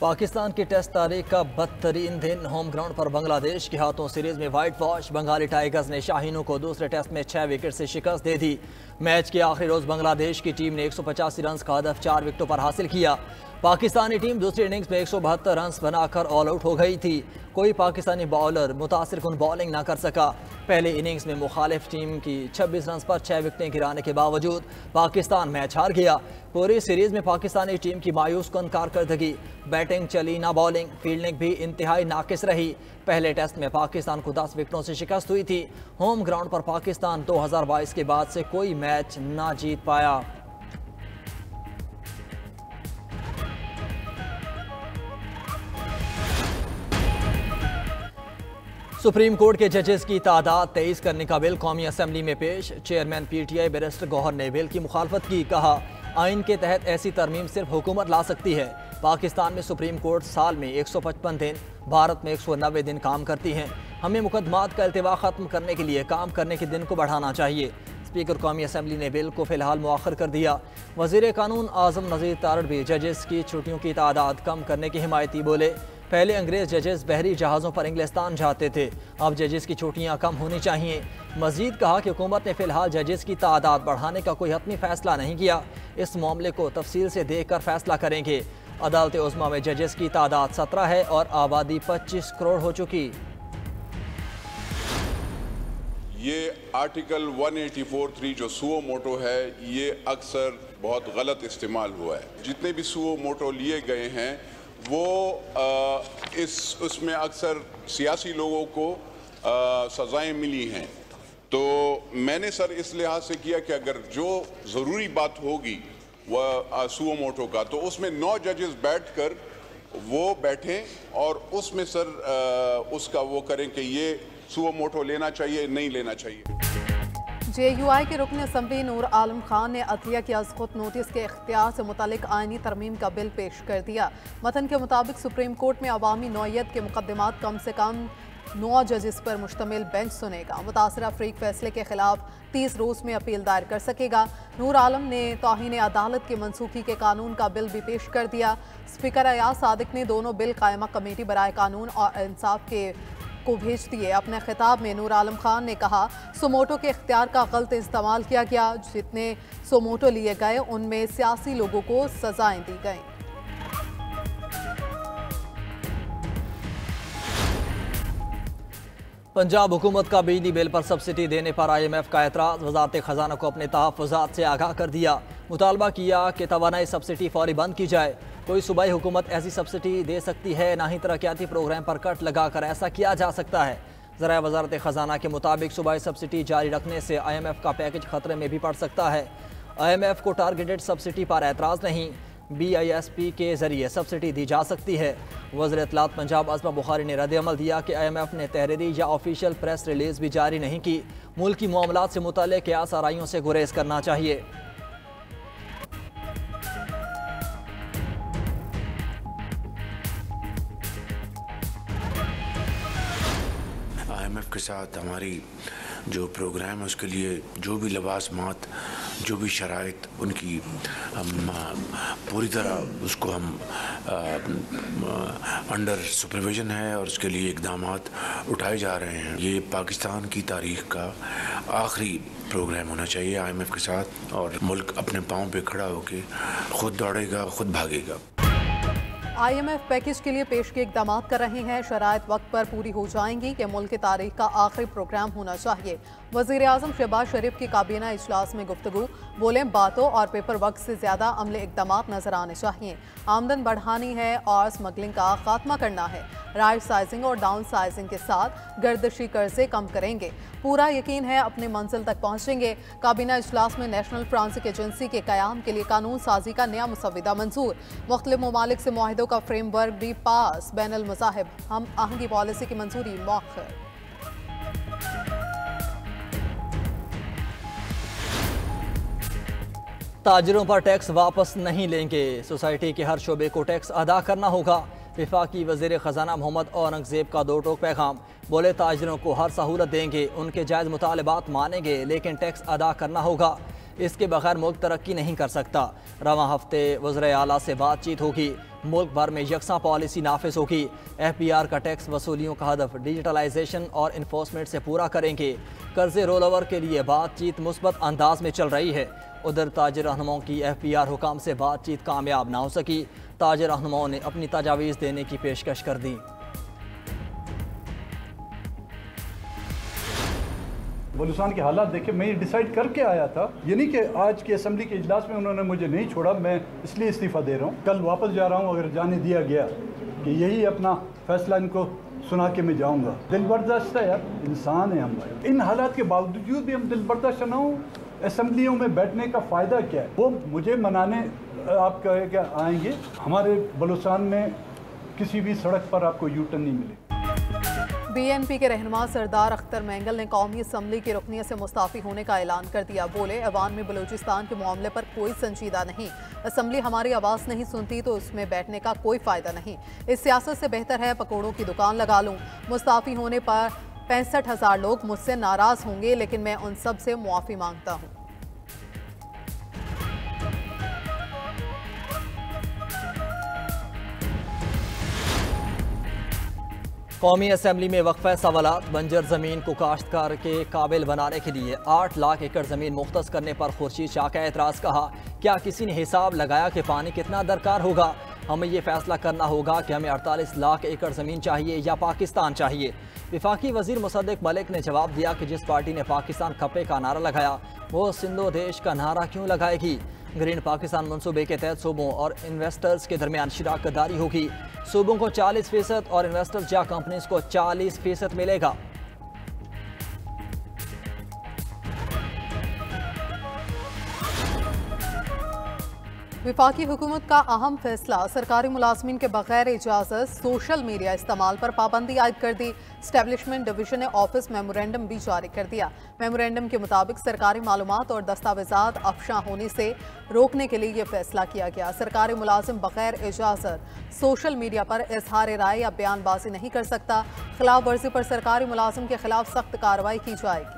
पाकिस्तान की टेस्ट तारीख का बदतरीन दिन। होम ग्राउंड पर बांग्लादेश के हाथों सीरीज़ में व्हाइट वॉश। बंगाली टाइगर्स ने शाहीनों को दूसरे टेस्ट में छह विकेट से शिकस्त दे दी। मैच के आखिरी रोज बांग्लादेश की टीम ने एक सौ पचासी रन का हदफ चार विकेटों पर हासिल किया। पाकिस्तानी टीम दूसरी इनिंग्स में एक सौ बहत्तर रन बनाकर ऑल आउट हो गई थी। कोई पाकिस्तानी बॉलर मुतासर कन बॉलिंग ना कर सका। पहले इनिंग्स में मुखालिफ टीम की 26 रन पर छह विकटें गिराने के बावजूद पाकिस्तान मैच हार गया। पूरी सीरीज़ में पाकिस्तानी टीम की मायूस कन कारकर्दगी। बैटिंग चली ना बॉलिंग, फील्डिंग भी इंतहाई नाकिस रही। पहले टेस्ट में पाकिस्तान को 10 विकटों से शिकस्त हुई थी। होम ग्राउंड पर पाकिस्तान 2022 के बाद से कोई मैच ना जीत पाया। सुप्रीम कोर्ट के जजेस की तादाद तेईस करने का बिल कौमी असम्बली में पेश। चेयरमैन पीटीआई बैरिस्टर गौहर ने बिल की मुखालफत की। कहा, आइन के तहत ऐसी तरमीम सिर्फ़ हुकूमत ला सकती है। पाकिस्तान में सुप्रीम कोर्ट साल में एक सौ पचपन दिन, भारत में एक सौ नब्बे दिन काम करती हैं। हमें मुकदमात का अल्तवा ख़त्म करने के लिए काम करने के दिन को बढ़ाना चाहिए। स्पीकर कौमी असम्बली ने बिल को फ़िलहाल मौखर कर दिया। वज़ीर कानून आज़म नज़ीर तारड़ भी जजेस की छुट्टियों की तादाद कम करने की हिमायती बोले। पहले अंग्रेज़ जजेस बहरी जहाज़ों पर इंग्लिस्तान जाते थे। अब जजेस की छुट्टियाँ कम होनी चाहिए। मजीद कहा कि हुकूमत ने फ़िलहाल जजेस की तादाद बढ़ाने का कोई हतमी फैसला नहीं किया। इस मामले को तफसील से देख कर फैसला करेंगे। अदालत उजमा में जजेस की तादाद सत्रह है और आबादी पच्चीस करोड़ हो चुकी। ये आर्टिकल 184.3 जो सुओ मोटो है, ये अक्सर बहुत गलत इस्तेमाल हुआ है। जितने भी सुओ मोटो लिए गए हैं वो इस उसमें अक्सर सियासी लोगों को सज़ाएँ मिली हैं। तो मैंने सर इस लिहाज से किया कि अगर जो ज़रूरी बात होगी वह सुओ मोटो का तो उसमें नौ जजेस बैठकर वो बैठें और उसमें सर आ, उसका वो करें कि ये सुओ मोटो लेना चाहिए नहीं लेना चाहिए। जे यू आई के रुकन असम्बली नूर आलम खान ने अदलिया की अजखुद नोटिस के इख्तियार से मुतल आइनी तरमीम का बिल पेश कर दिया। मतन के मुताबिक सुप्रीम कोर्ट में अवामी नौीयत के मुकदमात कम से कम नौ जजेस पर मुश्तमिल बेंच सुनेगा। मुतासर अफ्रीक फैसले के खिलाफ तीस रोज में अपील दायर कर सकेगा। नूर आलम ने तोहन अदालत के मनसूखी के कानून का बिल भी पेश कर दिया। स्पीकर अयाज सादिक ने दोनों बिल कायमा कमेटी बरए कानून और इंसाफ के को भेज दिए। अपने खिताब में नूर आलम खान ने कहा, सोमोटो के इख्तियार का गलत इस्तेमाल किया गया। जितने सोमोटो लिए गए, उनमें सियासी लोगों को सजाएँ दी गईं। पंजाब हुकूमत का बिजली बिल पर सब्सिडी देने पर आई एम एफ़ का एतराज़। वजारत ख़जाना को अपने तहफ़ात से आगाह कर दिया। मुतालबा किया कि तोानाई सब्सिडी फौरी बंद की जाए। कोई सूबाई हुकूमत ऐसी सब्सिडी दे सकती है, ना ही तरक्याती प्रोग्राम पर कट लगाकर ऐसा किया जा सकता है। ज़रा वजारत ख़जाना के मुताबिक सूबाई सब्सिडी जारी रखने से आई एम एफ़ का पैकेज ख़तरे में भी पड़ सकता है। आई एम एफ़ को टारगेटेड सब्सिडी पर एतराज़ नहीं बी आई एस पी के ज़रिए सब्सिडी दी जा सकती है। वजर अतलात पंजाब अजमा बुखारी ने रद्दमल दिया कि आई एम एफ़ ने तहरीरी या ऑफिशियल प्रेस रिलीज़ भी जारी नहीं की। मुल्क की मामला से मुतल क्यास आरइयों से गुरेज करना चाहिए। के साथ हमारी जो प्रोग्राम है, उसके लिए जो भी लबासमात जो भी शराइ उनकी हम पूरी तरह उसको हम अंडर सुपरविज़न है और उसके लिए इकदाम उठाए जा रहे हैं। ये पाकिस्तान की तारीख का आखिरी प्रोग्राम होना चाहिए आईएमएफ के साथ और मुल्क अपने पाँव पे खड़ा होकर ख़ुद दौड़ेगा, ख़ुद भागेगा। आईएमएफ पैकेज के लिए पेश के इकदाम कर रहे हैं। शरात वक्त पर पूरी हो जाएँगी कि मुल्क की तारीख का आखिरी प्रोग्राम होना चाहिए। वज़ीर अजम शहबाज शरीफ की काबीना इजलास में गुफ्तु बोले, बातों और पेपर वर्क से ज़्यादा अमले इकदाम नज़र आने चाहिए। आमदन बढ़ानी है और स्मगलिंग का खात्मा करना है। राइट साइजिंग और डाउन साइजिंग के साथ गर्दशी कर्जे कम करेंगे। पूरा यकीन है, अपने मंजिल तक पहुँचेंगे। काबीना इजलास में नेशनल फ्रांसिक एजेंसी के क्याम के लिए कानून साजी का नया मुसविदा मंजूर। मुख्तलिफ़ ममालिक से माहों का फ्रेमवर्क भी पास। बैन मजाहब, हम आहंगी पॉलिसी की मंजूरी मौखर। ताजरों पर टैक्स वापस नहीं लेंगे। सोसाइटी के हर शोबे को टैक्स अदा करना होगा। विफाकी वज़ीर ख़जाना मोहम्मद औरंगज़ेब का दो टोक पैगाम। बोले, ताजरों को हर सहूलत देंगे, उनके जायज़ मुतालबात मानेंगे, लेकिन टैक्स अदा करना होगा। इसके बगैर मुल्क तरक्की नहीं कर सकता। रवा हफ़्ते वज्र अला से बातचीत होगी। मुल्क भर में यकसा पॉलिसी नाफिज होगी। एफ़ पी आर का टैक्स वसूलियों का हदफ डिजिटलाइजेशन और इन्फोर्समेंट से पूरा करेंगे। कर्जे रोल ओवर के लिए बातचीत मुस्बत अंदाज में चल रही है। उधर ताजर रहनुमाओं की एफ़ पी आर हुकाम से बातचीत कामयाब ना हो सकी। ताजर रहनुमाओं ने अपनी तजावीज़ देने की पेशकश कर दी। बलूसान के हालात देखे, मैं ये डिसाइड करके आया था। ये नहीं कि आज के असम्बली के इजलास में उन्होंने मुझे नहीं छोड़ा, मैं इसलिए इस्तीफ़ा दे रहा हूँ। कल वापस जा रहा हूँ, अगर जाने दिया गया कि यही अपना फैसला इनको सुना के मैं जाऊँगा। दिल बर्दाश्त है यार, इंसान है हम इन हालात के बावजूद भी हम दिल बर्दाश्त ना हो। असम्बलियों में बैठने का फ़ायदा क्या है? वो मुझे मनाने, आप क्या आएँगे। हमारे बलूसान में किसी भी सड़क पर आपको यू टर्न नहीं मिलेगा। बीएनपी के रहनुमा सरदार अख्तर मैंगल ने कौमी असम्बली की रुकनीत से मुस्ताफ़ी होने का ऐलान कर दिया। बोले अवान में बलूचिस्तान के मामले पर कोई संजीदा नहीं। असम्बली हमारी आवाज़ नहीं सुनती तो उसमें बैठने का कोई फ़ायदा नहीं। इस सियासत से बेहतर है, पकौड़ों की दुकान लगा लूँ। मुस्ताफ़ी होने पर पैंसठ हज़ार लोग मुझसे नाराज़ होंगे, लेकिन मैं उन सबसे मुआफ़ी माँगता हूँ। कौमी असम्बली में वक्फा सवालत। बंजर ज़मीन को काश्तकार के काबिल बनाने के लिए आठ लाख एकड़ ज़मीन मुख्त करने पर खुर्शीद शाह का एतराज़ कहा, क्या किसी ने हिसाब लगाया कि पानी कितना दरकार होगा? हमें ये फैसला करना होगा कि हमें 48 लाख एकड़ ज़मीन चाहिए या पाकिस्तान चाहिए। विफाकी वज़ीर मुसद्दक मलिक ने जवाब दिया कि जिस पार्टी ने पाकिस्तान खपे का नारा लगाया, वो सिंधो देश का नारा क्यों लगाएगी? ग्रीन पाकिस्तान मनसूबे के तहत सूबों और इन्वेस्टर्स के दरमियान शिराकतदारी होगी। सूबों को 40 फ़ीसद और इन्वेस्टर्स या कंपनीज़ को 40 फ़ीसद मिलेगा। विफाकी हुकूमत का अहम फैसला, सरकारी मुलाजमीन के बगैर इजाज़त, सोशल मीडिया इस्तेमाल पर पाबंदी आयद कर दी। स्टैब्लिशमेंट डिवीज़न ने ऑफ़िस मेमोरेंडम भी जारी कर दिया। मेमोरेंडम के मुताबिक सरकारी मालूम और दस्तावेजा अफशा होने से रोकने के लिए यह फैसला किया गया। सरकारी मुलाजिम बगैर इजाज़त, सोशल मीडिया पर इजहार राय या बयानबाजी नहीं कर सकता। खिलाफ वर्जी पर सरकारी मुलाजिम के खिलाफ सख्त कार्रवाई की जाएगी।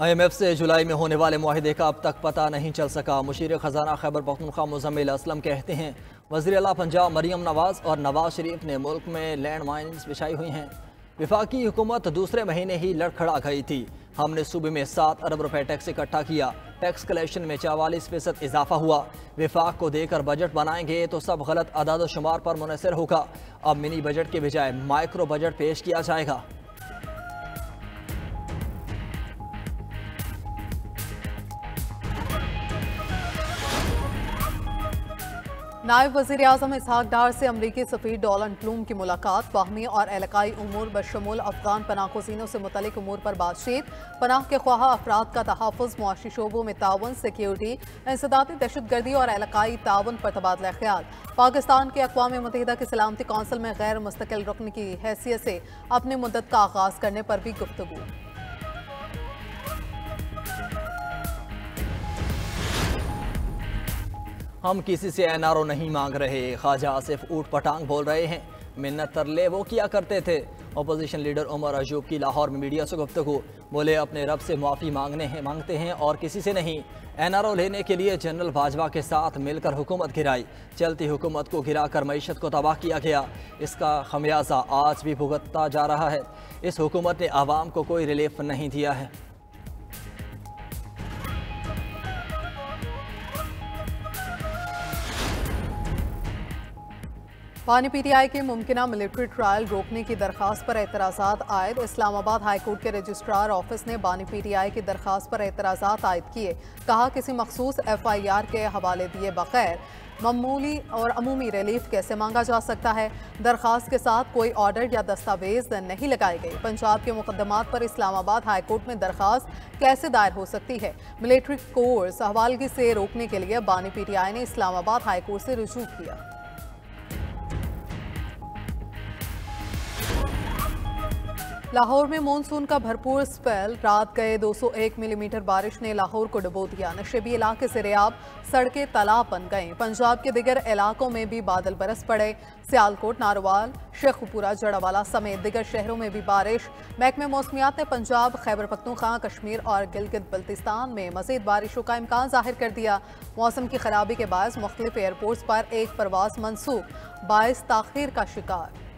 आई एम एफ़ से जुलाई में होने वाले माहे का अब तक पता नहीं चल सका। मुशीर ख़जाना खैबर पख्तनख्वा मुजम्मिल असलम कहते हैं वजी अला पंजाब मरीम नवाज़ और नवाज़ शरीफ ने मुल्क में लैंड माइन्स बिछाई हुई हैं। विफाकी हुकूमत दूसरे महीने ही लड़खड़ा गई थी। हमने सूबे में सात अरब रुपए टैक्स इकट्ठा किया। टैक्स कलेक्शन में चवालीस फ़ीसद इजाफा हुआ। विफाक को देकर बजट बनाएँगे तो सब गलत अदाद शुमार पर मुनसर होगा। अब मिनी बजट के बजाय माइक्रो बजट पेश किया जाएगा। नायब वज़ीर अजम इसहाक डार से अमरीकी सफ़ीर डॉलन प्लूम की मुलाकात। बाहमी और इलाकाई उमूर बशमूल अफगान पनाह गुजीनों से मुतलिक उमूर पर बातचीत। पनाह के ख्वाह अफराद का तहफ़ मुआशी शोबों में ताउन, सिक्योरिटी इंसदाती दहशत गर्दी और इलाकाई ताउन पर तबादला ख्याल। पाकिस्तान के अकवा मुतहदा की सलामती कौंसिल में गैर मुस्तकिल रुकन की हैसियत से अपनी मुद्दत का आगाज़ करने पर भी गुफ्तु हम किसी से एनआरओ नहीं मांग रहे। ख्वाजा आसिफ ऊट पटांग बोल रहे हैं। मिन्नत तरले वो किया करते थे। अपोजिशन लीडर उमर अजूब की लाहौर में मीडिया से गुफ्तु बोले, अपने रब से माफ़ी मांगने हैं, मांगते हैं और किसी से नहीं। एनआरओ लेने के लिए जनरल बाजवा के साथ मिलकर हुकूमत गिराई चलती हुकूमत को गिरा कर मीशत को तबाह किया गया। इसका खमियाजा आज भी भुगतता जा रहा है। इस हुकूमत ने आवाम को कोई रिलीफ नहीं दिया है। पानी पीटीआई के मुमकिन मिलिट्री ट्रायल रोकने की दरखास्त पर एतराज़ात आयद। इस्लामाबाद हाईकोर्ट के रजिस्ट्रार ऑफ़िस ने बानी पीटीआई की दरखास्त पर एतराज़ात आयद किए। कहा किसी मखसूस एफ़ आई आर के हवाले दिए बगैर ममूली और अमूमी रिलीफ कैसे मांगा जा सकता है? दरखास्त के साथ कोई ऑर्डर या दस्तावेज़ नहीं लगाए गए। पंजाब के मुकदमात पर इस्लामाबाद हाईकोर्ट में दरखास्त कैसे दायर हो सकती है? मिलिट्री कोर्स हवालगी से रोकने के लिए बानी पीटीआई ने इस्लामाबाद हाईकोर्ट से रजू किया। लाहौर में मानसून का भरपूर स्पेल। रात गए 201 मिलीमीटर बारिश ने लाहौर को डुबो दिया। नशेबी इलाके से रेयाब सड़कें तालाब बन गईं। पंजाब के दिगर इलाकों में भी बादल बरस पड़े। सियालकोट, नारोवाल, शेखपुरा, जड़ावाला समेत दिगर शहरों में भी बारिश। महकमे मौसमियात ने पंजाब, खैबर पख्तूनख्वा कश्मीर और गिलगित बल्तिस्तान में मजीद बारिशों का इम्कान ज़ाहिर कर दिया। मौसम की खराबी के बायस मुख्तलिफ़ एयरपोर्ट्स पर एक परवाज मनसूख बायस ताखिर का शिकार।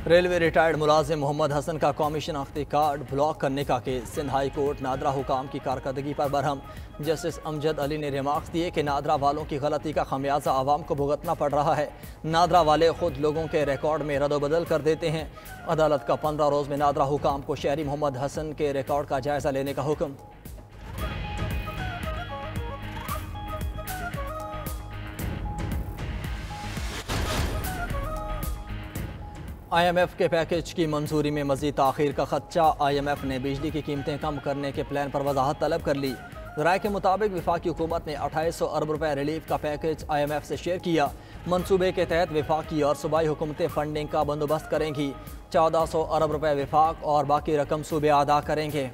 रेलवे रिटायर्ड मुलाजिम मोहम्मद हसन का कौमी शनाख्ती कार्ड ब्लॉक करने का case. Sindh high court NADRA हुकाम की कारकर्दगी पर बरहम। जस्टिस अमजद अली ने रिमार्क्स दिए कि नादरा वालों की गलती का खमियाजा आवाम को भुगतना पड़ रहा है। नादरा वाले खुद लोगों के रिकॉर्ड में रदोबदल कर देते हैं। अदालत का पंद्रह रोज़ में नादरा हुकाम को शहरी मोहम्मद हसन के रिकॉर्ड का जायजा लेने का हुक्म। आई एम एफ़ के पैकेज की मंजूरी में मजीद तखिर का खदशा। आई एम एफ़ ने बिजली की कीमतें कम करने के प्लान पर वजाहत तलब कर ली। राय के मुताबिक विफाकी हुकूमत ने अठाईस सौ अरब रुपए रिलीफ का पैकेज आई एम एफ़ से शेयर किया। मनसूबे के तहत विफाकी और सूबाई हुकूमतें फंडिंग का बंदोबस्त करेंगी। चौदह सौ अरब रुपए विफाक और बाकी रकम सूबे अदा करेंगे।